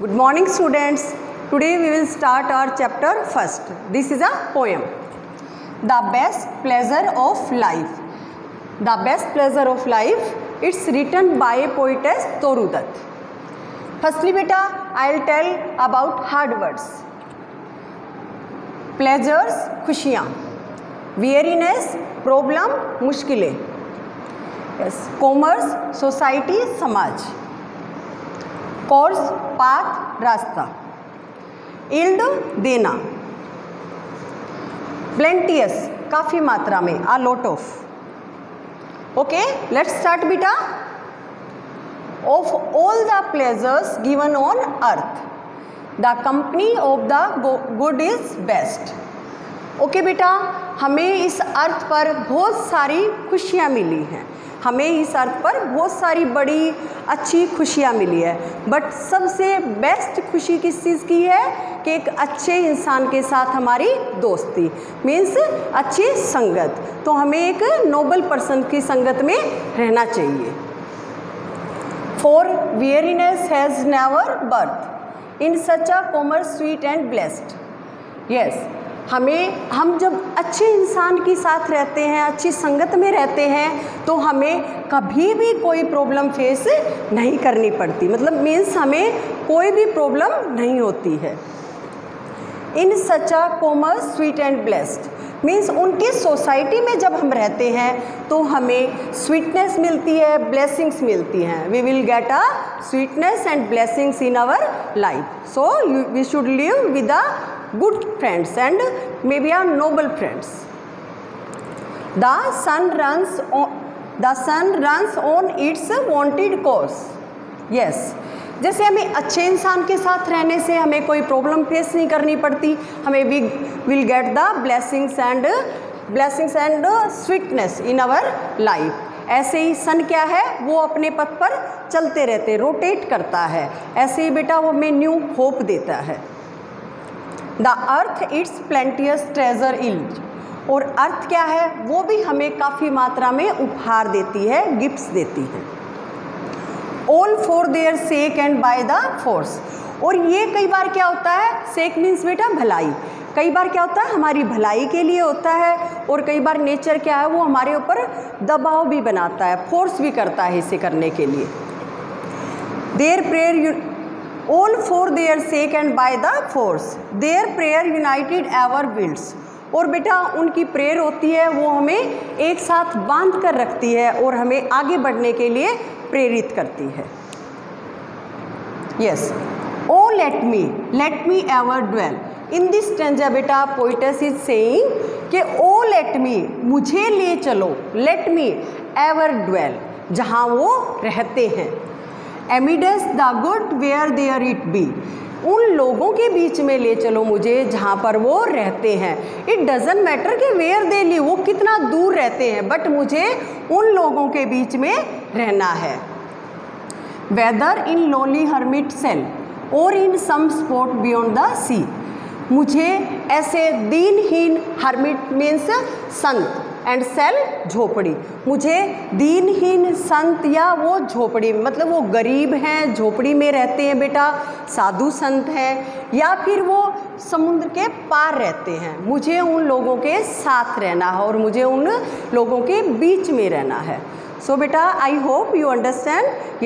Good morning students today we will start our chapter first this is a poem the best pleasure of life the best pleasure of life it's written by A poet's तोरुदत्त firstly बेटा I will tell about hard words pleasures खुशियाँ weariness problem मुश्किलें commerce society समाज. Course path रास्ता। Yield देना। Plenteous काफ़ी मात्रा में a lot of okay let's start बेटा। Of all the pleasures given on earth the company of the good is best okay बेटा हमें इस अर्थ पर बहुत सारी खुशियाँ मिली हैं। हमें इस अर्थ पर बहुत सारी बड़ी, अच्छी खुशियाँ मिली है। बट सबसे बेस्ट खुशी किस चीज़ की है? कि एक अच्छे इंसान के साथ हमारी दोस्ती। मीन्स अच्छी संगत। तो हमें एक नोबल पर्सन की संगत में रहना चाहिए। For weariness has never birth in such a commerce sweet and blessed yes हमें, हम जब अच्छे इंसान के साथ रहते हैं, अच्छी संगत में रहते हैं तो हमें कभी भी कोई प्रॉब्लम फेस नहीं करनी पड़ती। मतलब मीन्स हमें कोई भी प्रॉब्लम नहीं होती है। In such a commerce sweet and blessed means उनकी सोसाइटी में जब हम रहते हैं तो हमें स्वीटनेस मिलती है ब्लेसिंग्स मिलती हैं। We will get a sweetness and blessings in our life so we should live with a good friends and maybe are noble friends. The sun runs on, the sun runs on its wanted course. Yes. जैसे हमें अच्छे इंसान के साथ रहने से हमें कोई प्रॉब्लम फेस नहीं करनी पड़ती हमें we will get the blessings and blessings and sweetness in our life ऐसे ही सन क्या है वो अपने पथ पर चलते रहते रोटेट करता है ऐसे ही बेटा वो हमें न्यू होप देता है the earth it's plenteous treasure yield और अर्थ क्या है? वो भी हमें काफ़ी मात्रा में उपहार देती है गिफ्ट्स देती है। All for their sake and by the force और ये कई बार क्या होता है? सेक मीन्स बेटा भलाई। कई बार क्या होता है? हमारी भलाई के लिए होता है। और कई बार नेचर क्या है? वो हमारे ऊपर दबाव भी बनाता है फोर्स भी करता है इसे करने के लिए। Their prayer all for their sake and by the force. Their prayer united ever builds और बेटा, उनकी प्रेयर होती है, वो हमें एक साथ बाँध कर रखती है और हमें आगे बढ़ने के लिए प्रेरित करती है। Yes o let me let me ever dwell in this stanza बेटा पोइटस इज़ सेइंग कि ओ लेट मी मुझे ले चलो लेट मी एवर ड्वेल जहाँ वो रहते हैं। Amidst the good where there it be. उन लोगों के बीच में ले चलो मुझे जहाँ पर वो रहते हैं। इट डजेंट मैटर कि वेयर दे ली वो कितना दूर रहते हैं बट मुझे उन लोगों के बीच में रहना है। Whether in lowly hermit cell और in some spot beyond the sea मुझे ऐसे दीनहीन हर्मिट मीन्स संत एंड सेल झोपड़ी। मुझे दीनहीन संत या वो झोपड़ी मतलब वो गरीब हैं झोपड़ी में रहते हैं बेटा साधु संत हैं या फिर वो समुद्र के पार रहते हैं। मुझे उन लोगों के साथ रहना है और मुझे उन लोगों के बीच में रहना है। सो so, बेटा आई होप यू अंडरस्टैंड